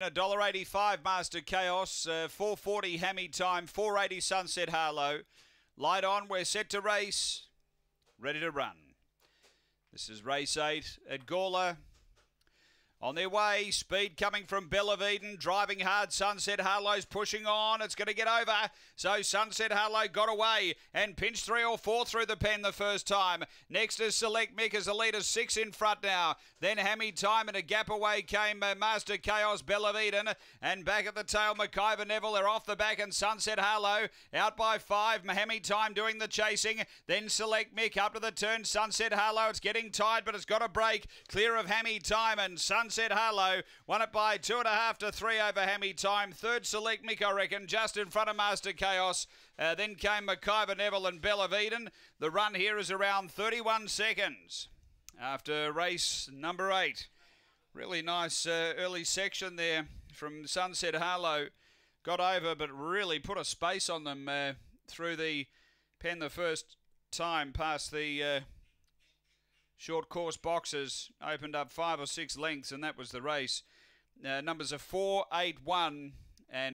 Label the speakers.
Speaker 1: $1.85 Master Chaos, uh, 440 Hammy Time, 480 Sunset Harlow. Light on, we're set to race. Ready to run. This is race 8 at Gawler. On their way, speed coming from Belle of Eden, driving hard. Sunset Harlow's pushing on. It's going to get over. So Sunset Harlow got away and pinched three or four through the pen the first time. Next is Select Mick as the leader, six in front now. Then Hammy Time and a gap away came uh, Master Chaos, Belle of Eden. And back at the tail, McIver Neville. They're off the back and Sunset Harlow out by five. Hammy Time doing the chasing. Then Select Mick up to the turn. Sunset Harlow. It's getting tight, but it's got a break. Clear of Hammy Time and Sunset. Sunset Harlow. Won it by two and a half to three over Hammy Time. Third Select Mick, I reckon, just in front of Master Chaos. Uh, then came McIver Neville and Belle of Eden. The run here is around 31 seconds after race number eight. Really nice uh, early section there from Sunset Harlow. Got over, but really put a space on them uh, through the pen the first time past the uh, Short course boxes opened up five or six lengths, and that was the race. Uh, numbers are 4, 8, 1,